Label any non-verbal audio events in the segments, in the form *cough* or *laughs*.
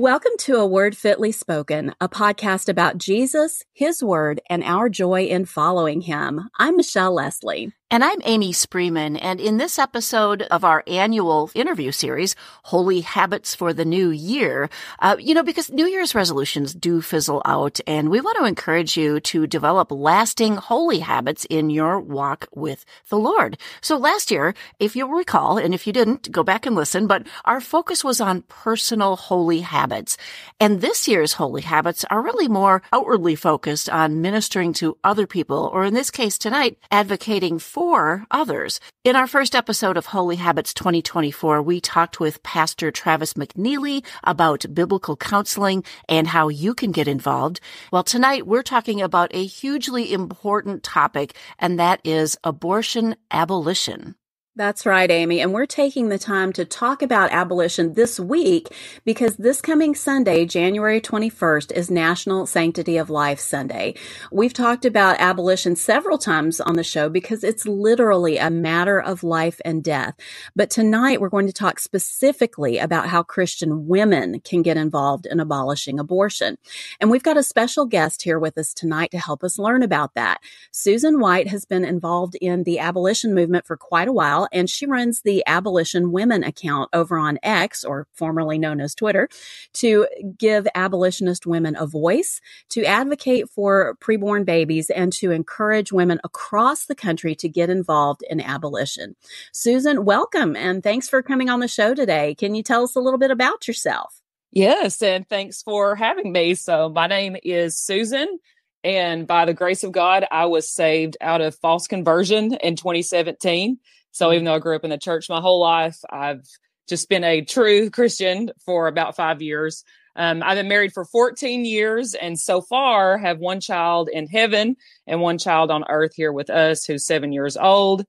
Welcome to A Word Fitly Spoken, a podcast about Jesus, His Word, and our joy in following Him. I'm Michelle Leslie. And I'm Amy Spreeman. And in this episode of our annual interview series, Holy Habits for the New Year, uh, you know, because New Year's resolutions do fizzle out, and we want to encourage you to develop lasting holy habits in your walk with the Lord. So last year, if you'll recall, and if you didn't, go back and listen, but our focus was on personal holy habits. And this year's holy habits are really more outwardly focused on ministering to other people, or in this case tonight, advocating for for others. In our first episode of Holy Habits 2024, we talked with Pastor Travis McNeely about biblical counseling and how you can get involved. Well, tonight we're talking about a hugely important topic, and that is abortion abolition. That's right, Amy. And we're taking the time to talk about abolition this week because this coming Sunday, January 21st, is National Sanctity of Life Sunday. We've talked about abolition several times on the show because it's literally a matter of life and death. But tonight we're going to talk specifically about how Christian women can get involved in abolishing abortion. And we've got a special guest here with us tonight to help us learn about that. Susan White has been involved in the abolition movement for quite a while and she runs the Abolition Women account over on X, or formerly known as Twitter, to give abolitionist women a voice, to advocate for preborn babies, and to encourage women across the country to get involved in abolition. Susan, welcome and thanks for coming on the show today. Can you tell us a little bit about yourself? Yes, and thanks for having me. So, my name is Susan. And by the grace of God, I was saved out of false conversion in 2017. So even though I grew up in the church my whole life, I've just been a true Christian for about five years. Um, I've been married for 14 years and so far have one child in heaven and one child on earth here with us who's seven years old.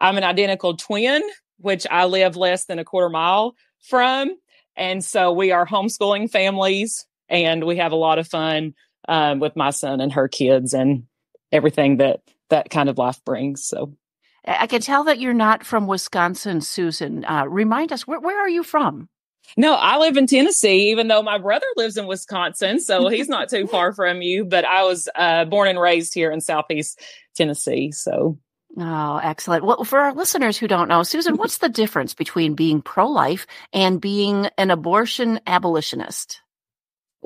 I'm an identical twin, which I live less than a quarter mile from. And so we are homeschooling families and we have a lot of fun um, with my son and her kids and everything that that kind of life brings. So I can tell that you're not from Wisconsin, Susan. Uh, remind us, where, where are you from? No, I live in Tennessee, even though my brother lives in Wisconsin. So he's not too far *laughs* from you, but I was uh, born and raised here in Southeast Tennessee. So. Oh, excellent. Well, for our listeners who don't know, Susan, what's the difference between being pro life and being an abortion abolitionist?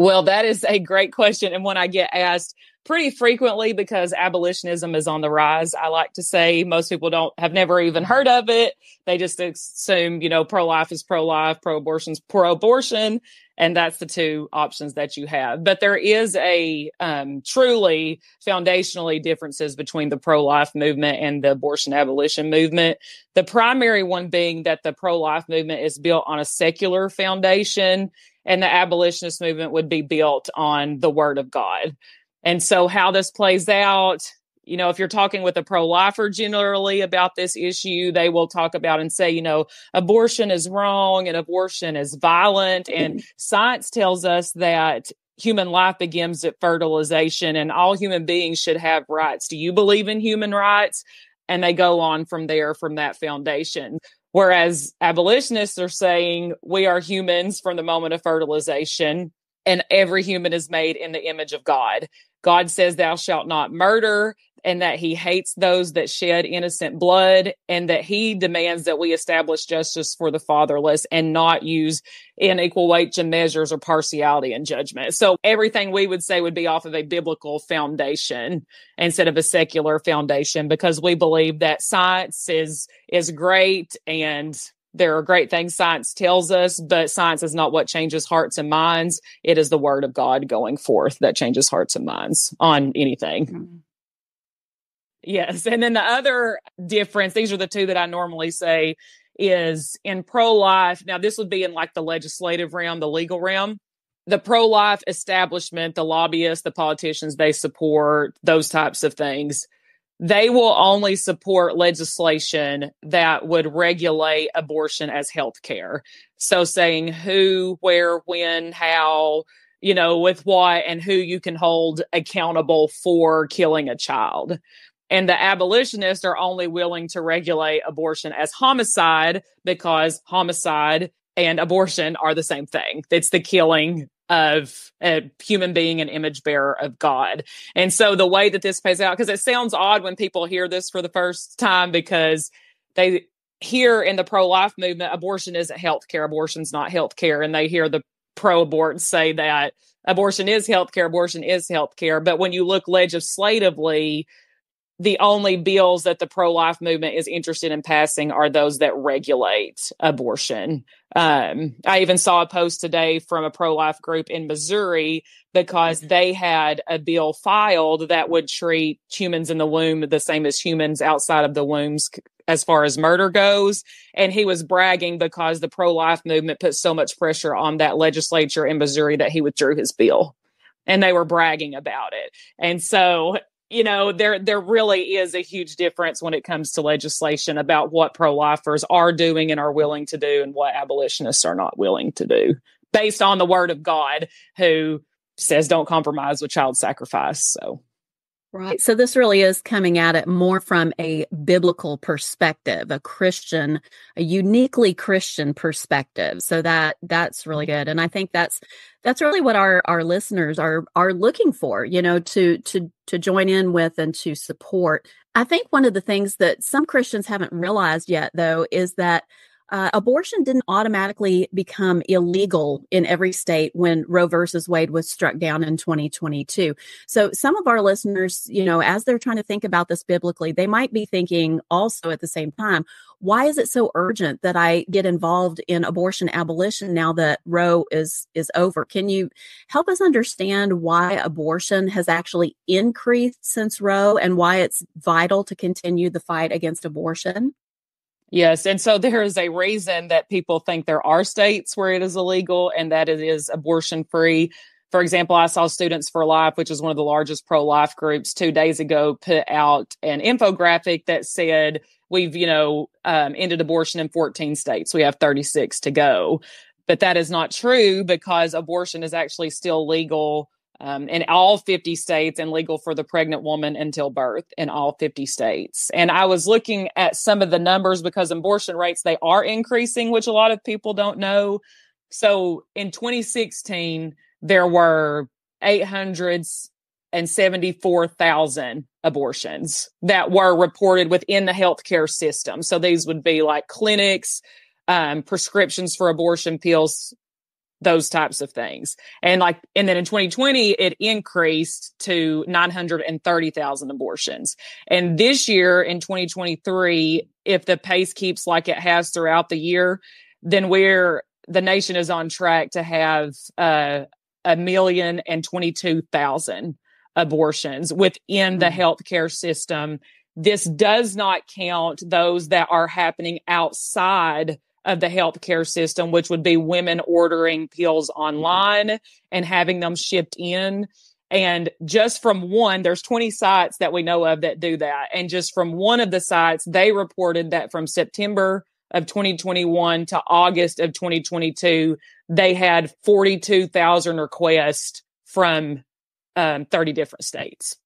Well, that is a great question. And when I get asked pretty frequently because abolitionism is on the rise. I like to say most people don't have never even heard of it. They just assume, you know, pro life is pro life, pro abortion is pro abortion. And that's the two options that you have. But there is a um, truly foundationally differences between the pro life movement and the abortion abolition movement. The primary one being that the pro life movement is built on a secular foundation and the abolitionist movement would be built on the word of God. And so, how this plays out, you know, if you're talking with a pro lifer generally about this issue, they will talk about and say, you know, abortion is wrong and abortion is violent. And mm-hmm. science tells us that human life begins at fertilization and all human beings should have rights. Do you believe in human rights? And they go on from there, from that foundation. Whereas abolitionists are saying we are humans from the moment of fertilization and every human is made in the image of God. God says, Thou shalt not murder, and that He hates those that shed innocent blood, and that He demands that we establish justice for the fatherless and not use unequal weights and measures or partiality in judgment. So everything we would say would be off of a biblical foundation instead of a secular foundation, because we believe that science is is great and there are great things science tells us, but science is not what changes hearts and minds. It is the word of God going forth that changes hearts and minds on anything. Mm-hmm. Yes. And then the other difference, these are the two that I normally say, is in pro life. Now, this would be in like the legislative realm, the legal realm. The pro life establishment, the lobbyists, the politicians they support, those types of things they will only support legislation that would regulate abortion as health care. So saying who, where, when, how, you know, with what and who you can hold accountable for killing a child. And the abolitionists are only willing to regulate abortion as homicide because homicide and abortion are the same thing. It's the killing of a human being, an image bearer of God. And so the way that this plays out, because it sounds odd when people hear this for the first time because they hear in the pro life movement, abortion isn't health care, abortion's not healthcare. And they hear the pro abort say that abortion is healthcare, abortion is healthcare. But when you look legislatively, the only bills that the pro life movement is interested in passing are those that regulate abortion. Um, I even saw a post today from a pro life group in Missouri because they had a bill filed that would treat humans in the womb the same as humans outside of the wombs as far as murder goes. And he was bragging because the pro life movement put so much pressure on that legislature in Missouri that he withdrew his bill. And they were bragging about it. And so you know there there really is a huge difference when it comes to legislation about what pro-lifers are doing and are willing to do and what abolitionists are not willing to do based on the word of god who says don't compromise with child sacrifice so Right. So this really is coming at it more from a biblical perspective, a Christian, a uniquely Christian perspective. So that that's really good. And I think that's that's really what our our listeners are are looking for, you know, to to to join in with and to support. I think one of the things that some Christians haven't realized yet though is that uh, abortion didn't automatically become illegal in every state when Roe versus Wade was struck down in 2022. So some of our listeners, you know, as they're trying to think about this biblically, they might be thinking also at the same time, why is it so urgent that I get involved in abortion abolition now that Roe is is over? Can you help us understand why abortion has actually increased since Roe and why it's vital to continue the fight against abortion? Yes. And so there is a reason that people think there are states where it is illegal and that it is abortion free. For example, I saw Students for Life, which is one of the largest pro life groups, two days ago put out an infographic that said, We've, you know, um, ended abortion in 14 states. We have 36 to go. But that is not true because abortion is actually still legal um, in all 50 states and legal for the pregnant woman until birth in all 50 states. And I was looking at some of the numbers because abortion rates, they are increasing, which a lot of people don't know. So in 2016, there were 874,000 abortions that were reported within the healthcare system. So these would be like clinics, um, prescriptions for abortion pills, those types of things. And like, and then in 2020, it increased to 930,000 abortions. And this year in 2023, if the pace keeps like it has throughout the year, then we're, the nation is on track to have uh, a million and 22,000 abortions within the mm-hmm. healthcare system. This does not count those that are happening outside of the healthcare system, which would be women ordering pills online and having them shipped in. And just from one, there's 20 sites that we know of that do that. And just from one of the sites, they reported that from September of 2021 to August of 2022, they had 42,000 requests from um, 30 different states.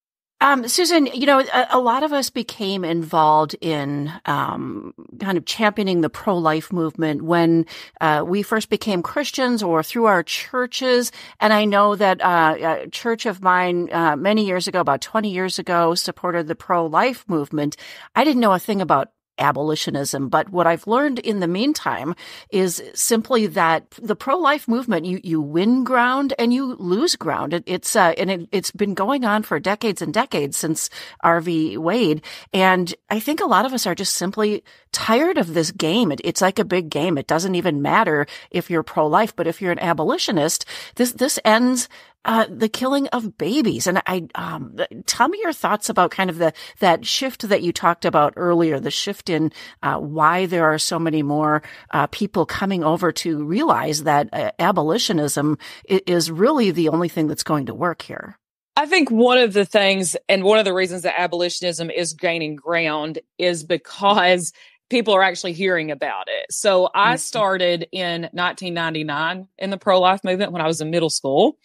Um, Susan, you know, a, a, lot of us became involved in um, kind of championing the pro life movement when uh, we first became Christians or through our churches. And I know that uh, a church of mine uh, many years ago, about 20 years ago, supported the pro life movement. I didn't know a thing about abolitionism. But what I've learned in the meantime is simply that the pro-life movement, you, you win ground and you lose ground. It, it's, uh, and it, it's been going on for decades and decades since Roe v. Wade. And I think a lot of us are just simply tired of this game. It, it's like a big game. It doesn't even matter if you're pro-life, but if you're an abolitionist, this, this ends uh, the killing of babies. And I, um, tell me your thoughts about kind of the, that shift that you talked about earlier, the shift in, uh, why there are so many more, uh, people coming over to realize that uh, abolitionism is really the only thing that's going to work here. I think one of the things and one of the reasons that abolitionism is gaining ground is because people are actually hearing about it. So I mm-hmm. started in 1999 in the pro life movement when I was in middle school.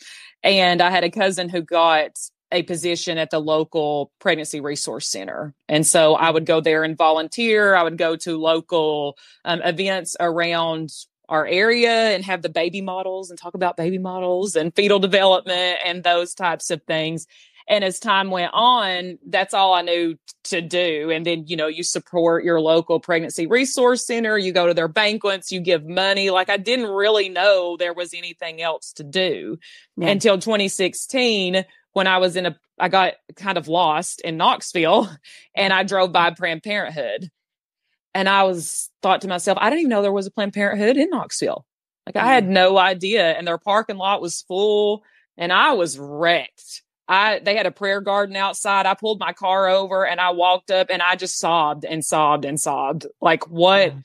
And I had a cousin who got a position at the local pregnancy resource center. And so I would go there and volunteer. I would go to local um, events around our area and have the baby models and talk about baby models and fetal development and those types of things. And as time went on, that's all I knew to do. And then, you know, you support your local pregnancy resource center, you go to their banquets, you give money. Like I didn't really know there was anything else to do yeah. until 2016 when I was in a, I got kind of lost in Knoxville *laughs* and I drove by Planned Parenthood. And I was thought to myself, I didn't even know there was a Planned Parenthood in Knoxville. Like I had mm. no idea. And their parking lot was full and I was wrecked. I they had a prayer garden outside. I pulled my car over and I walked up and I just sobbed and sobbed and sobbed. Like what yeah.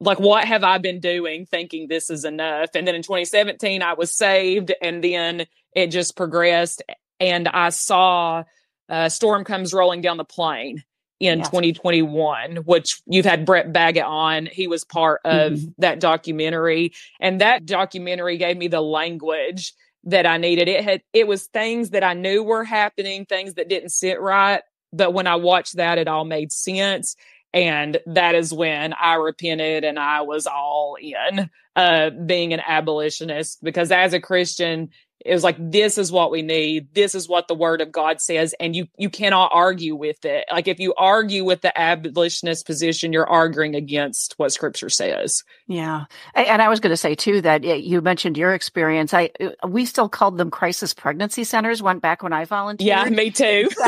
like what have I been doing thinking this is enough? And then in 2017 I was saved and then it just progressed and I saw a storm comes rolling down the plain in yes. 2021, which you've had Brett Baggett on. He was part of mm-hmm. that documentary. And that documentary gave me the language that I needed. It had it was things that I knew were happening, things that didn't sit right. But when I watched that, it all made sense. And that is when I repented and I was all in uh, being an abolitionist because as a Christian, it was like this is what we need. This is what the word of god says and you you cannot argue with it. Like if you argue with the abolitionist position you're arguing against what scripture says. Yeah. And i was going to say too that you mentioned your experience. I uh, we still called them crisis pregnancy centers went back when i volunteered. Yeah me too. *laughs*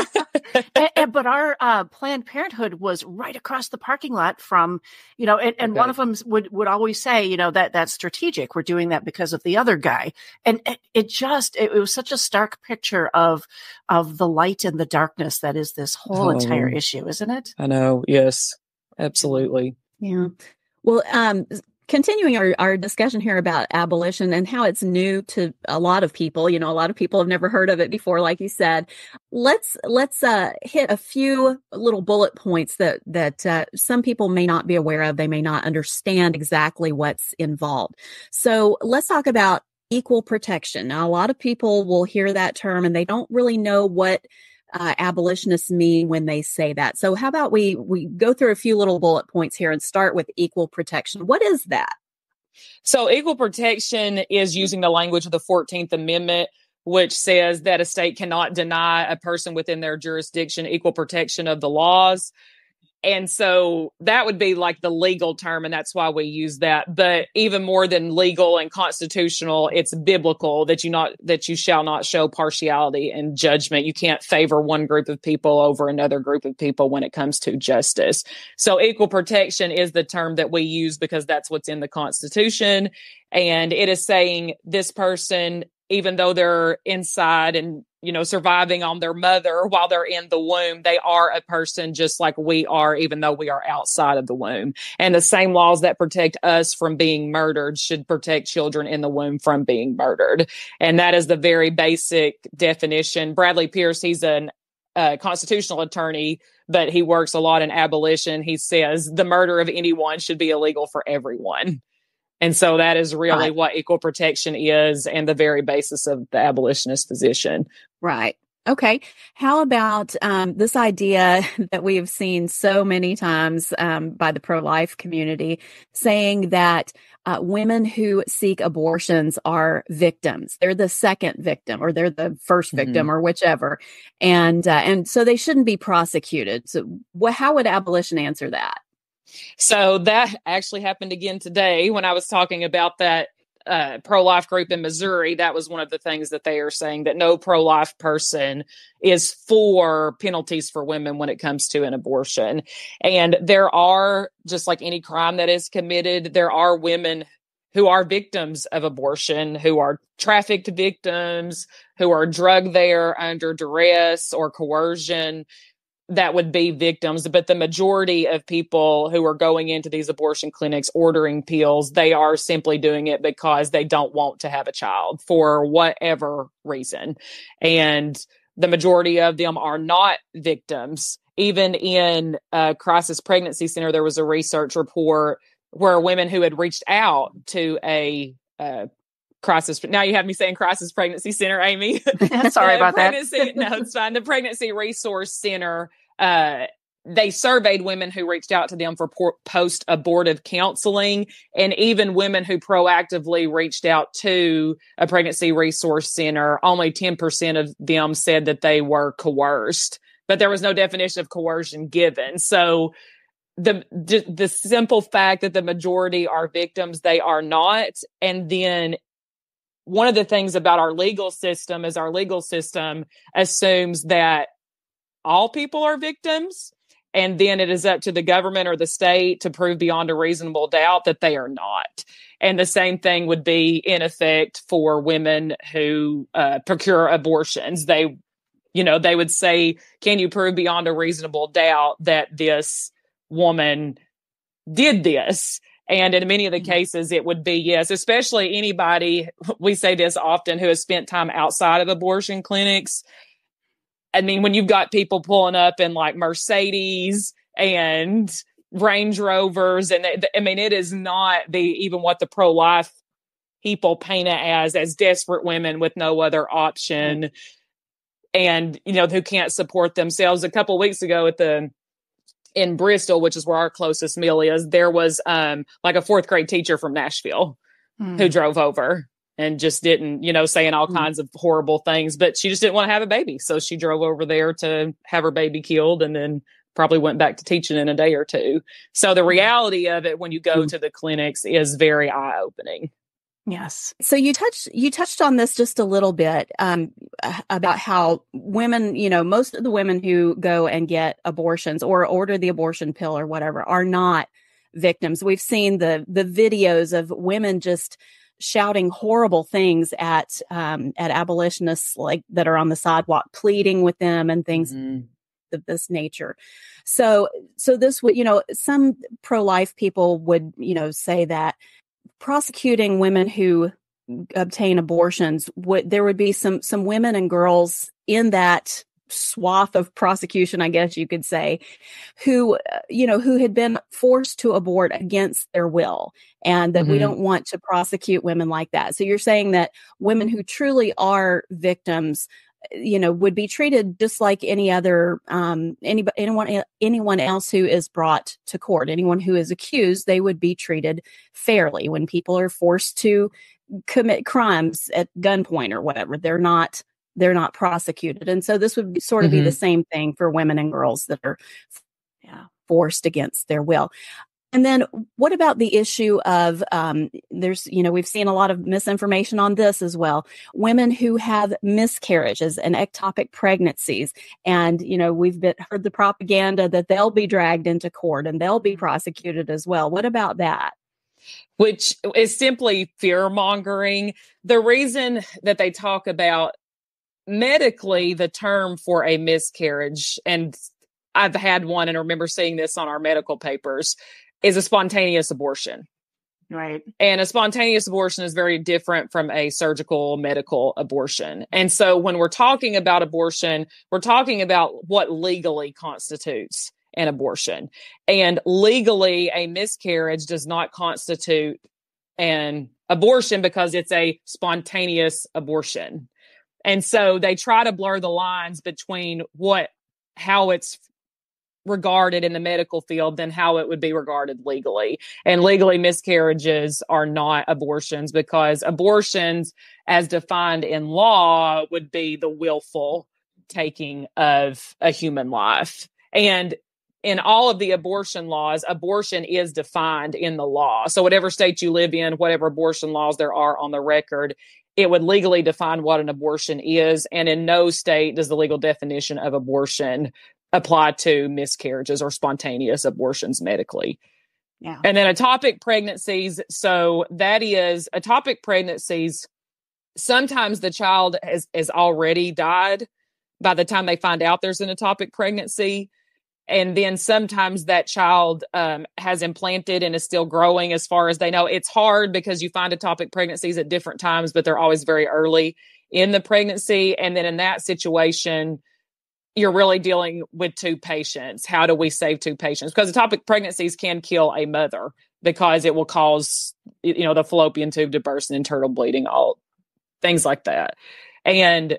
And, and, but our uh, planned parenthood was right across the parking lot from you know and, and okay. one of them would would always say you know that that's strategic. We're doing that because of the other guy. And it, it just just it, it, was such a stark picture of of the light and the darkness that is this whole oh, entire issue, isn't it? I know. Yes, absolutely. Yeah. Well, um, continuing our, our discussion here about abolition and how it's new to a lot of people you know a lot of people have never heard of it before like you said let's let's uh, hit a few little bullet points that that uh, some people may not be aware of they may not understand exactly what's involved so let's talk about equal protection. Now, a lot of people will hear that term and they don't really know what uh, abolitionists mean when they say that. So, how about we we go through a few little bullet points here and start with equal protection? What is that? So, equal protection is using the language of the 14th Amendment, which says that a state cannot deny a person within their jurisdiction equal protection of the laws and so that would be like the legal term and that's why we use that. But even more than legal and constitutional it's biblical that you not that you shall not show partiality and judgment. You can't favor one group of people over another group of people when it comes to justice. So equal protection is the term that we use because that's what's in the constitution. And it is saying this person even though they're inside and you know, surviving on their mother while they're in the womb. They are a person just like we are, even though we are outside of the womb. And the same laws that protect us from being murdered should protect children in the womb from being murdered. And that is the very basic definition. Bradley Pierce, he's an uh, constitutional attorney, but he works a lot in abolition. He says the murder of anyone should be illegal for everyone. And so that is really right. what equal protection is and the very basis of the abolitionist position. Right. Okay. How about um, this idea *laughs* that we have seen so many times um, by the pro life community saying that uh, women who seek abortions are victims. They're the second victim or they're the 1st mm-hmm. victim or whichever. And, uh, and so they shouldn't be prosecuted. So wh- how would abolition answer that? So that actually happened again today when I was talking about that uh, pro life group in Missouri. That was one of the things that they are saying that no pro life person is for penalties for women when it comes to an abortion. And there are, just like any crime that is committed, there are women who are victims of abortion, who are trafficked victims, who are drugged there under duress or coercion that would be victims, but the majority of people who are going into these abortion clinics ordering pills, they are simply doing it because they don't want to have a child for whatever reason. And the majority of them are not victims. Even in a crisis pregnancy center, there was a research report where women who had reached out to a crisis. Now you have me saying crisis pregnancy center, Amy. *laughs* *laughs* Sorry about that. no, it's fine. The pregnancy resource center uh, they surveyed women who reached out to them for post abortive counseling and even women who proactively reached out to a pregnancy resource center only 10% of them said that they were coerced but there was no definition of coercion given so the the simple fact that the majority are victims they are not and then one of the things about our legal system is our legal system assumes that all people are victims and then it is up to the government or the state to prove beyond a reasonable doubt that they are not. And the same thing would be in effect for women who uh, procure abortions. They you know they would say can you prove beyond a reasonable doubt that this woman did this and in many of the mm-hmm. cases it would be yes especially anybody we say this often who has spent time outside of abortion clinics I mean, when you've got people pulling up in like Mercedes and Range Rovers, and they, I mean, it is not the even what the pro life people paint it as as desperate women with no other option, and you know who can't support themselves. A couple weeks ago at the in Bristol, which is where our closest mill is, there was um like a fourth grade teacher from Nashville mm. who drove over and just didn't, you know, saying all mm kinds of horrible things, but she just didn't want to have a baby. So she drove over there to have her baby killed and then probably went back to teaching in a day or two. So the hmm. reality of it when you go mm to the clinics is very eye opening. Yes. So you touched you touched on this just a little bit um, about how women, you know, most of the women who go and get abortions or order the abortion pill or whatever are not victims. We've seen the the videos of women just shouting horrible things at um, at abolitionists like that are on the sidewalk, pleading with them and things mm-hmm. of this nature. So, so this would, you know, some pro life people would, you know, say that prosecuting women who obtain abortions would there would be some some women and girls in that swath of prosecution, I guess you could say, who, uh, you know, who had been forced to abort against their will, and that mm-hmm. we don't want to prosecute women like that. So you're saying that women who truly are victims you know would be treated just like any other um anybody anyone anyone else who is brought to court anyone who is accused they would be treated fairly when people are forced to commit crimes at gunpoint or whatever they're not they're not prosecuted. And so this would be, sort of mm-hmm. be the mm-hmm. same thing for women and girls that are yeah, forced against their will. And then what about the issue of um, there's, you know, we've seen a lot of misinformation on this as well. Women who have miscarriages and ectopic pregnancies. And, you know, we've been, heard the propaganda that they'll be dragged into court and they'll be prosecuted as well. What about that? Which is simply fear mongering. The reason that they talk about medically the term for a miscarriage and I've had one and I remember seeing this on our medical papers is a spontaneous abortion. Right. And a spontaneous abortion is very different from a surgical medical abortion. And so when we're talking about abortion, we're talking about what legally constitutes an abortion. And legally, a miscarriage does not constitute an abortion because it's a spontaneous abortion. And so they try to blur the lines between what, how it's regarded in the medical field than how it would be regarded legally. And legally, miscarriages are not abortions because abortions, as defined in law, would be the willful taking of a human life. And in all of the abortion laws, abortion is defined in the law. So, whatever state you live in, whatever abortion laws there are on the record, it would legally define what an abortion is. And in no state does the legal definition of abortion apply to miscarriages or spontaneous abortions medically. Yeah. And then ectopic pregnancies. So that is ectopic pregnancies. Sometimes the child has, has already died by the time they find out there's an ectopic pregnancy and then sometimes that child um, has implanted and is still growing as far as they know it's hard because you find ectopic pregnancies at different times but they're always very early in the pregnancy and then in that situation you're really dealing with two patients how do we save two patients because ectopic pregnancies can kill a mother because it will cause you know the fallopian tube to burst and internal bleeding all things like that and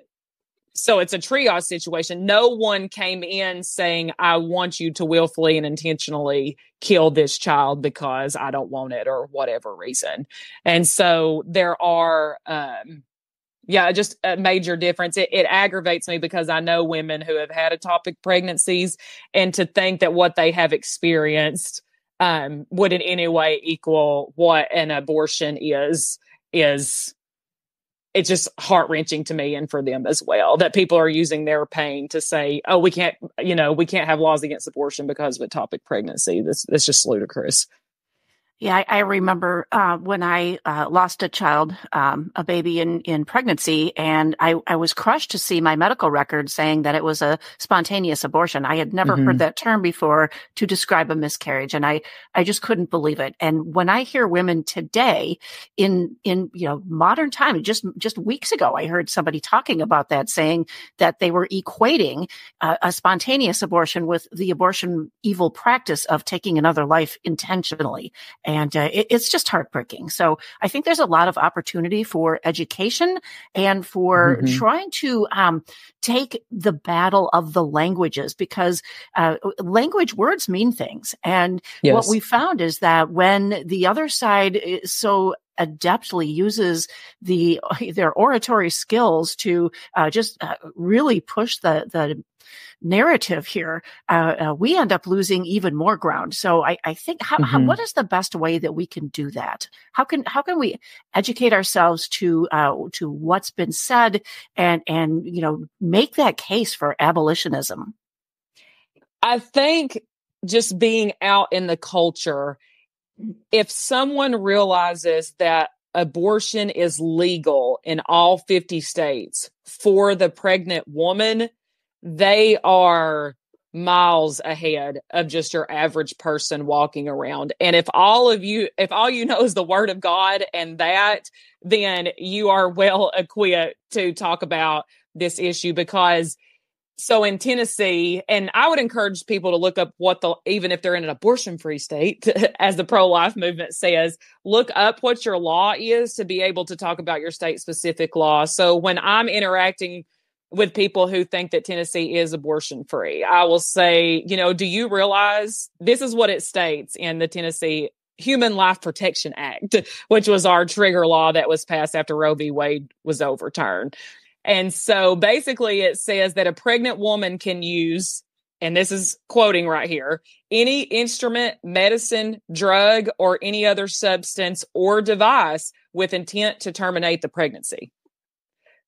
so it's a triage situation. No one came in saying, I want you to willfully and intentionally kill this child because I don't want it or whatever reason. And so there are, um, yeah, just a major difference. It, it aggravates me because I know women who have had ectopic pregnancies and to think that what they have experienced um, would in any way equal what an abortion is, is it's just heart wrenching to me and for them as well that people are using their pain to say, oh, we can't, you know, we can't have laws against abortion because of ectopic pregnancy. This, that's just ludicrous. Yeah, I, I remember uh, when I uh, lost a child, um, a baby in, in pregnancy, and I, I was crushed to see my medical record saying that it was a spontaneous abortion. I had never mm-hmm. heard that term before to describe a miscarriage, and I, I just couldn't believe it. And when I hear women today in in you know modern time, just just weeks ago, I heard somebody talking about that, saying that they were equating uh, a spontaneous abortion with the abortion evil practice of taking another life intentionally and uh, it, it's just heartbreaking. So I think there's a lot of opportunity for education and for mm-hmm. trying to um, take the battle of the languages because uh, language words mean things. And yes. what we found is that when the other side is so adeptly uses the *laughs* their oratory skills to uh, just uh, really push the the narrative here, uh, uh, we end up losing even more ground. So I, I think how, mm-hmm. how, what is the best way that we can do that? How can how can we educate ourselves to uh, to what's been said and and you know make that case for abolitionism? I think just being out in the culture, if someone realizes that abortion is legal in all 50 states for the pregnant woman, they are miles ahead of just your average person walking around. And if all of you, if all you know is the word of God and that, then you are well *laughs* equipped to talk about this issue because so in Tennessee, and I would encourage people to look up what the, even if they're in an abortion free state, *laughs* as the pro life movement says, look up what your law is to be able to talk about your state specific law. So when I'm interacting with people who think that Tennessee is abortion free. I will say, you know, do you realize this is what it states in the Tennessee Human Life Protection Act, *laughs* which was our trigger law that was passed after Roe v. Wade was overturned. And so basically it says that a pregnant woman can use and this is quoting right here any instrument, medicine, drug, or any other substance or device with intent to terminate the pregnancy.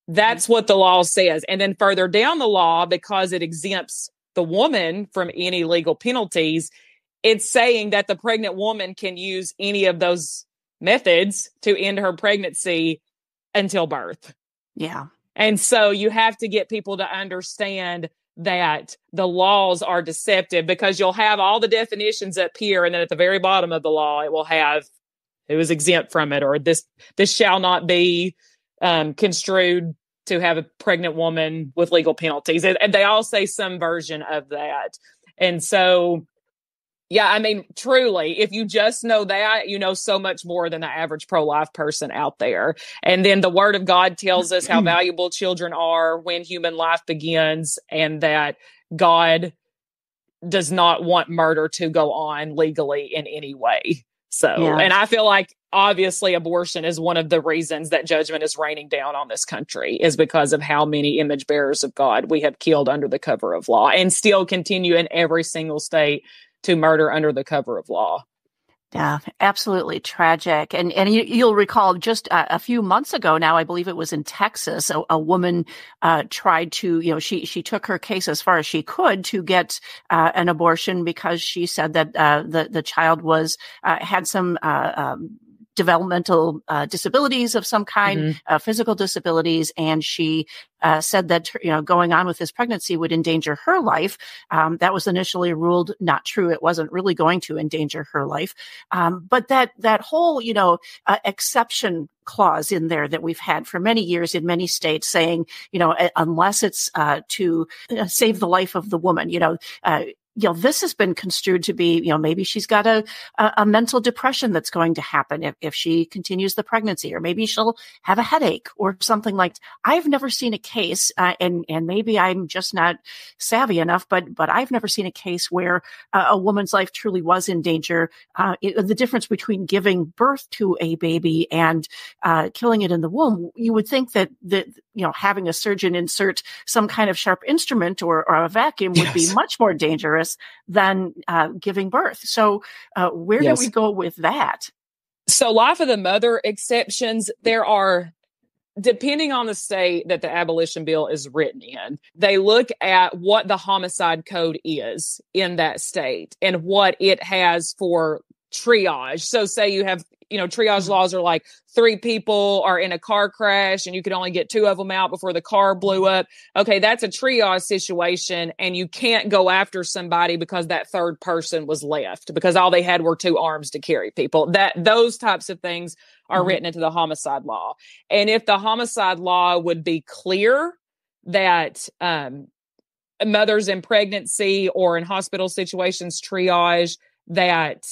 That's what the law says. And then further down the law, because it exempts the woman from any legal penalties, it's saying that the pregnant woman can use any of those methods to end her pregnancy until birth. Yeah. And so you have to get people to understand that the laws are deceptive because you'll have all the definitions up here and then at the very bottom of the law it will have who is exempt from it or this this shall not be um, construed to have a pregnant woman with legal penalties. And, and they all say some version of that. And so, yeah, I mean, truly, if you just know that, you know so much more than the average pro life person out there. And then the word of God tells us how mm-hmm. valuable children are when human life begins and that God does not want murder to go on legally in any way. So, yeah. and I feel like obviously abortion is one of the reasons that judgment is raining down on this country is because of how many image bearers of God we have killed under the cover of law and still continue in every single state to murder under the cover of law. Yeah, absolutely tragic. And and you, will recall just a, a, few months ago now, I believe it was in Texas, a, a woman uh, tried to, you know, she she took her case as far as she could to get uh, an abortion because she said that uh, the the child was uh, had some uh, um, developmental uh, disabilities of some kind, mm-hmm. uh, physical disabilities, and she uh, said that you know going on with this pregnancy would endanger her life. Um, that was initially ruled not true. It wasn't really going to endanger her life, um, but that that whole you know uh, exception clause in there that we've had for many years in many states saying, you know, unless it's uh, to uh, save the life of the woman, you know, uh, you know, this has been construed to be, you know, maybe she's got a, a, a, mental depression that's going to happen if, if she continues the pregnancy, or maybe she'll have a headache or something like. I've never seen a case, uh, and and maybe I'm just not savvy enough, but but I've never seen a case where a woman's life truly was in danger. Uh, it, the difference between giving birth to a baby and uh, killing it in the womb, you would think that that you know having a surgeon insert some kind of sharp instrument or, or a vacuum would yes. be much more dangerous than uh, giving birth. So, uh, where yes. do we go with that? So, life of the mother exceptions, there are depending on the state that the abolition bill is written in, they look at what the homicide code is in that state and what it has for triage. So, say you have you know, triage mm-hmm. laws are like three people are in a car crash and you could only get two of them out before the car blew mm-hmm. up. Okay, that's a triage situation and you can't go after somebody because that third person was left because all they had were two arms to carry people. That those types of things are mm-hmm. written into the homicide law. And if the homicide law would be clear that um mothers in pregnancy or in hospital situations triage that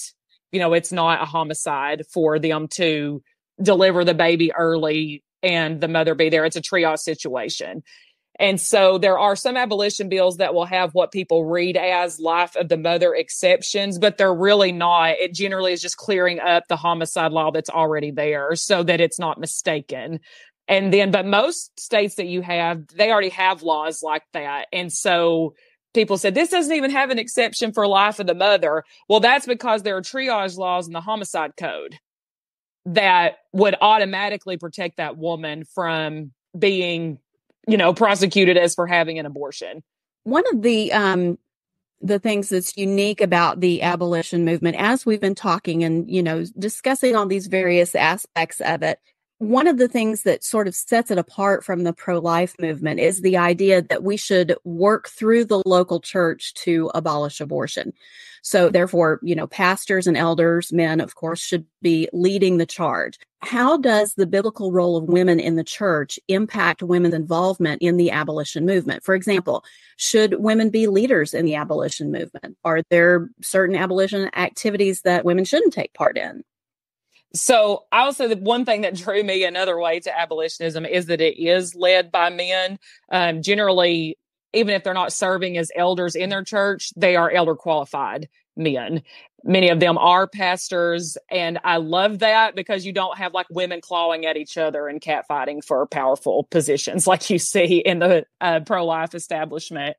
you know, it's not a homicide for them to deliver the baby early and the mother be there. It's a triage situation. And so there are some abolition bills that will have what people read as life of the mother exceptions, but they're really not. It generally is just clearing up the homicide law that's already there so that it's not mistaken. And then, but most states that you have, they already have laws like that. And so people said this doesn't even have an exception for life of the mother. Well, that's because there are triage laws in the homicide code that would automatically protect that woman from being, you know, prosecuted as for having an abortion. One of the um the things that's unique about the abolition movement as we've been talking and you know discussing all these various aspects of it one of the things that sort of sets it apart from the pro life movement is the idea that we should work through the local church to abolish abortion. So, therefore, you know, pastors and elders, men, of course, should be leading the charge. How does the biblical role of women in the church impact women's involvement in the abolition movement? For example, should women be leaders in the abolition movement? Are there certain abolition activities that women shouldn't take part in? So I will say the one thing that drew me another way to abolitionism is that it is led by men. Um, generally, even if they're not serving as elders in their church, they are elder qualified men. Many of them are pastors, and I love that because you don't have like women clawing at each other and catfighting for powerful positions like you see in the uh, pro life establishment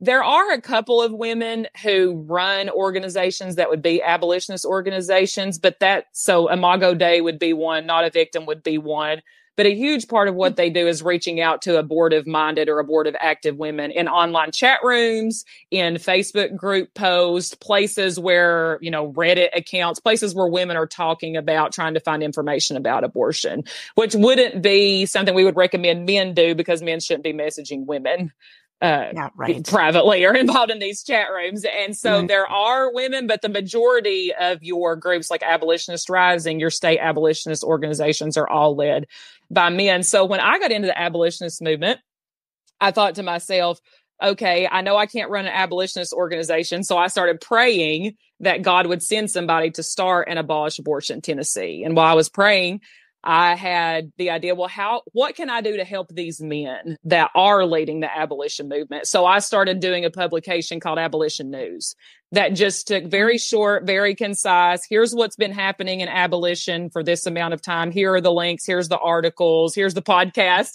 there are a couple of women who run organizations that would be abolitionist organizations, but that so Imago Dei would be one, not a victim would be one. But a huge part of what they do is reaching out to abortive minded or abortive active women in online chat rooms, in Facebook group posts, places where, you know, Reddit accounts, places where women are talking about trying to find information about abortion, which wouldn't be something we would recommend men do because men shouldn't be messaging women uh, yeah, right. privately or *laughs* involved in these chat rooms. And so mm-hmm. there are women, but the majority of your groups like Abolitionist Rising, your state abolitionist organizations are all led by men. So when I got into the abolitionist movement, I thought to myself, okay, I know I can't run an abolitionist organization. So I started praying that God would send somebody to start and abolish abortion in Tennessee. And while I was praying, I had the idea, well, how, what can I do to help these men that are leading the abolition movement? So I started doing a publication called Abolition News that just took very mm. short, very concise. Here's what's been happening in abolition for this amount of time. Here are the links. Here's the articles. Here's the podcast.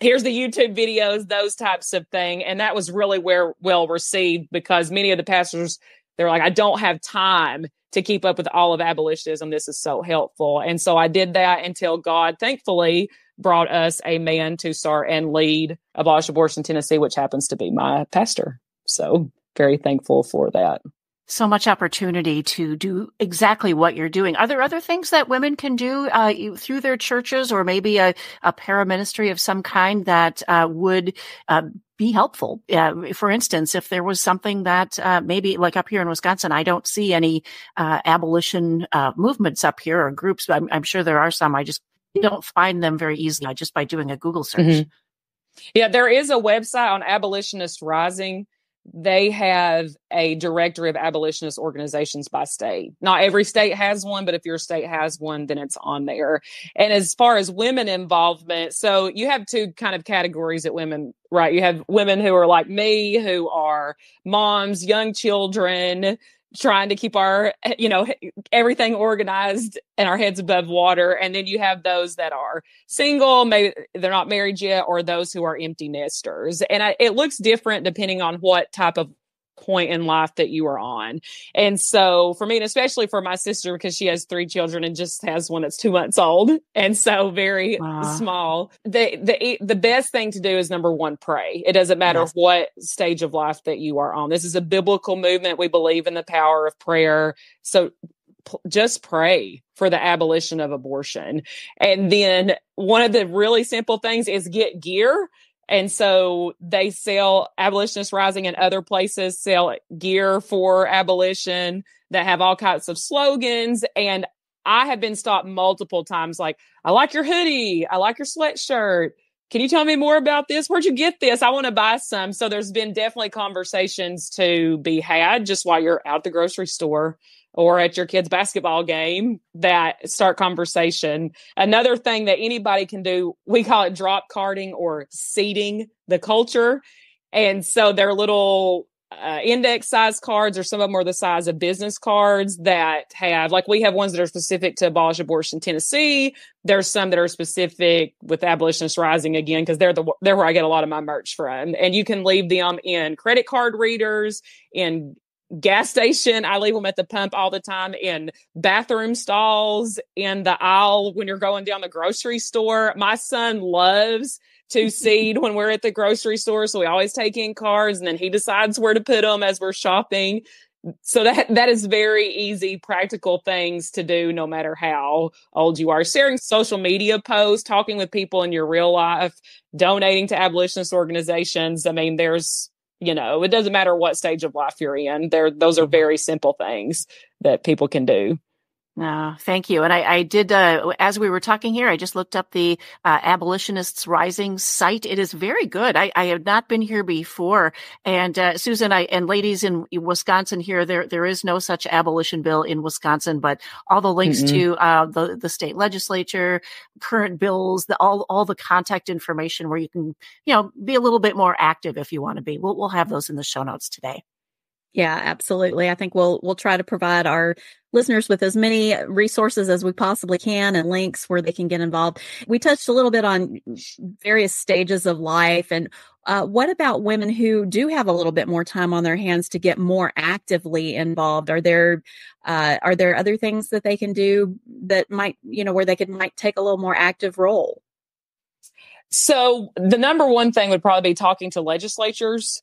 Here's the YouTube videos, those types of thing. And that was really where well received because many of the pastors, they're like, I don't have time to keep up with all of abolitionism. This is so helpful. And so I did that until God, thankfully, brought us a man to start and lead Abolish Abortion Tennessee, which happens to be my pastor. So very thankful for that. So much opportunity to do exactly what you're doing. Are there other things that women can do uh, through their churches or maybe a, a paraministry of some kind that uh, would uh, be helpful. For instance, if there was something that uh, maybe like up here in Wisconsin, I don't see any uh, abolition uh, movements up here or groups, I'm, I'm, sure there are some. I just don't find them very easily just by doing a Google search. Mm-hmm. Yeah, there is a website on Abolitionist Rising they have a directory of abolitionist organizations by state. Not every state has one, but if your state has one, then it's on there. And as far as women involvement, so you have two kind of categories at women, right? You have women who are like me, who are moms, young children, trying to keep our eh, you know everything organized and our heads above water and then you have those that are single maybe they're not married yet or those who are empty nesters. And I, it looks different depending on what type of point in life that you are on. And so for me, and especially for my sister, because she has three children and just has one that's two months old. *laughs* And so very small. The, the, the best thing to do is number one, pray. It doesn't matter yes. what stage of life that you are on. This is a biblical movement. We believe in the power of prayer. So just pray for the abolition of abortion. And then one of the really simple things is get gear and so they sell Abolitionists Rising and other places sell gear for abolition that have all kinds of slogans. And I have been stopped multiple times like, I like your hoodie. I like your sweatshirt. Can you tell me more about this? Where'd you get this? I want to buy some. So there's been definitely conversations to be had just while you're out the grocery store or at your kids basketball game that start conversation. Another thing that anybody can do, we call it drop carding or seeding the culture. And so they're little uh, index size cards, or some of them are the size of business cards that have, like, we have ones that are specific to abolish abortion Tennessee. There's some that are specific with Abolitionists Rising again, because they're the they're where I get a lot of my merch from. And you can leave them in credit card readers, in gas station. I leave them at the pump all the time in bathroom stalls, in the aisle when you're going down the grocery store. My son loves to seed when we're at the grocery store. So we always take in cards and then he decides where to put them as we're shopping. So that that is very easy, practical things to do no matter how old you are. Sharing social media posts, talking with people in your real life, donating to abolitionist organizations. I mean, there's you know, it doesn't matter what stage of life you're in. There, those are mm-hmm. very simple things that people can do. Uh, thank you. And I, I did, uh, as we were talking here, I just looked up the uh, Abolitionists Rising site. It is very good. I, I have not been here before. And uh, Susan, I, and ladies in Wisconsin here, there there is no such abolition bill in Wisconsin, but all the links mm-hmm. to uh, the the state legislature, current bills, the, all all the contact information where you can, you know, be a little bit more active if you want to be. We'll we'll have those in the show notes today. Yeah, absolutely. I think we'll we'll try to provide our listeners with as many resources as we possibly can and links where they can get involved. We touched a little bit on various stages of life and uh, what about women who do have a little bit more time on their hands to get more actively involved? Are there uh, are there other things that they can do that might you know where they could might take a little more active role? So the number one thing would probably be talking to legislatures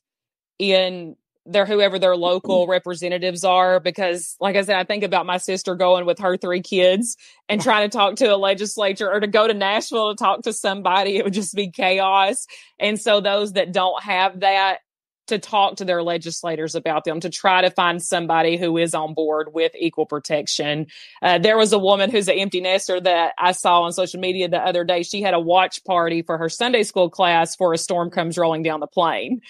in their whoever their local *laughs* representatives are because like i said i think about my sister going with her three kids and trying to talk to a legislature or to go to nashville to talk to somebody it would just be chaos. And so those that don't have that to talk to their legislators about them to try to find somebody who is on board with equal protection. Uh, there was a woman who's an empty nester that i saw on social media the other day. She had a watch party for her sunday school class for a storm comes rolling down the plane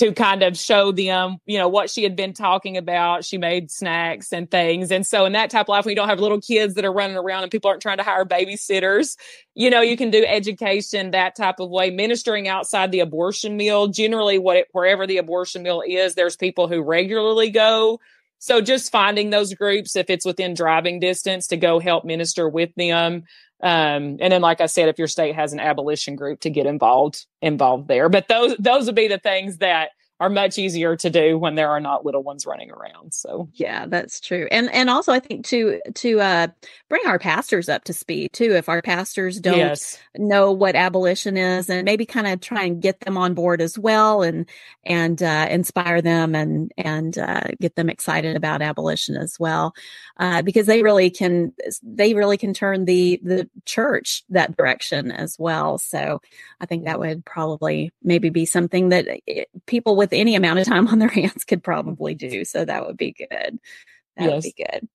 to kind of show them, you know, what she had been talking about. She made snacks and things. And so in that type of life, we don't have little kids that are running around and people aren't trying to hire babysitters. You know, you can do education that type of way, ministering outside the abortion mill. Generally, what it, wherever the abortion mill is, there's people who regularly go. So just finding those groups, if it's within driving distance, to go help minister with them. Um, and then, like I said, if your state has an abolition group to get involved, involved there. But those those would be the things that are much easier to do when there are not little ones running around. So yeah, that's true. And and also I think to to uh bring our pastors up to speed too. If our pastors don't yes. know what abolition is and maybe kind of try and get them on board as well and and uh inspire them and and uh get them excited about abolition as well. Uh because they really can they really can turn the the church that direction as well. So I think that would probably maybe be something that eh, people with with any amount of time on their *laughs* hands could probably do. So that would be good. That yes. would be good.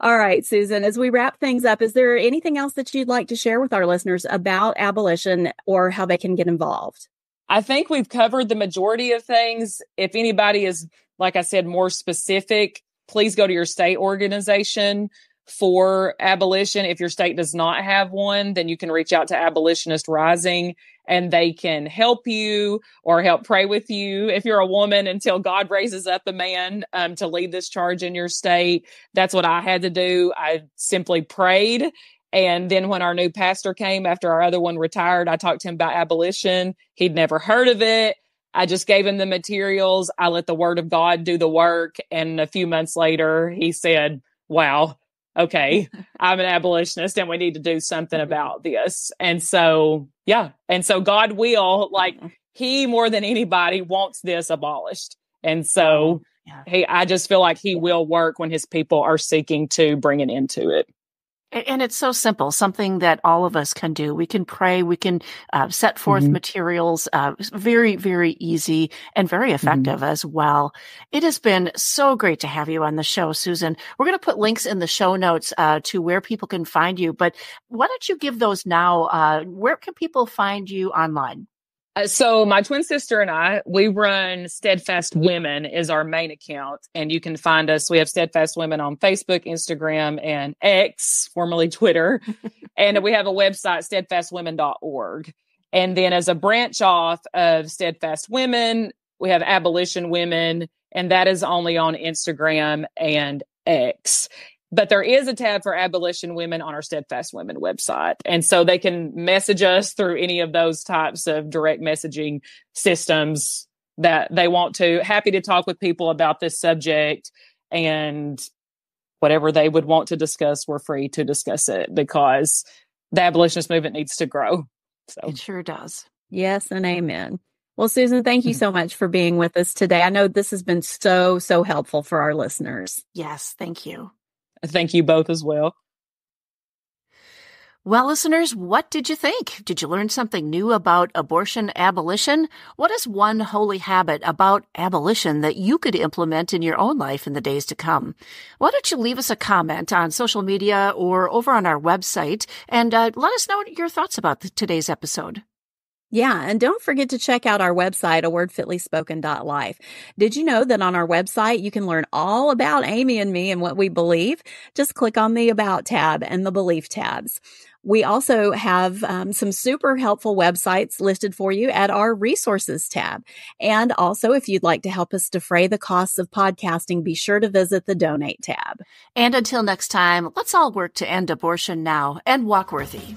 All right, Susan, as we wrap things up, is there anything else that you'd like to share with our listeners about abolition or how they can get involved? I think we've covered the majority of things. If anybody is, like I said, more specific, please go to your state organization for abolition. If your state does not have one, then you can reach out to Abolitionists Rising and they can help you or help pray with you if you're a woman until God raises up a man um, to lead this charge in your state. That's what I had to do. I simply prayed. And then when our new pastor came after our other one retired, I talked to him about abolition. He'd never heard of it. I just gave him the materials. I let the word of God do the work. And a few months later, he said, Wow, okay, *laughs* I'm an abolitionist and we need to do something mm-hmm. about this. And so, yeah. And so God will, like, mm-hmm. he more than anybody wants this abolished. And so, yeah. he, I just feel like he will work when his people are seeking to bring an end to it. And it's so simple, something that all of us can do. We can pray, we can uh, set forth mm-hmm. materials, uh, very, very easy and very mm-hmm. effective mm-hmm. as well. It has been so great to have you on the show, Susan. We're going to put links in the show notes uh, to where people can find you, but why don't you give those now? Uh, where can people find you online? Uh, so my twin sister and I, we run Steadfast Women is our main account, and you can find us. We have Steadfast Women on Facebook, Instagram, and X, formerly Twitter, *laughs* and we have a website steadfastwomen.org. And then as a branch off of Steadfast Women, we have Abolition Women, and that is only on Instagram and X but there is a tab for abolition women on our steadfast women website and so they can message us through any of those types of direct messaging systems that they want to happy to talk with people about this subject and whatever they would want to discuss we're free to discuss it because the abolitionist movement needs to grow so it sure does yes and amen well, Susan, thank you mm-hmm. so much for being with us today. I know this has been so, so helpful for our listeners. Yes, thank you. Thank you both as well. Well, listeners, what did you think? Did you learn something new about abortion abolition? What is one holy habit about abolition that you could implement in your own life in the days to come? Why don't you leave us a comment on social media or over on our website and uh, let us know your thoughts about the, today's episode. Yeah, and don't forget to check out our website, a word fitly spoken.life. Did you know that on our website you can learn all about Amy and me and what we believe? Just click on the About tab and the Belief tabs. We also have um, some super helpful websites listed for you at our resources tab. And also, if you'd like to help us defray the costs of podcasting, be sure to visit the donate tab. And until next time, let's all work to end abortion now and walk worthy.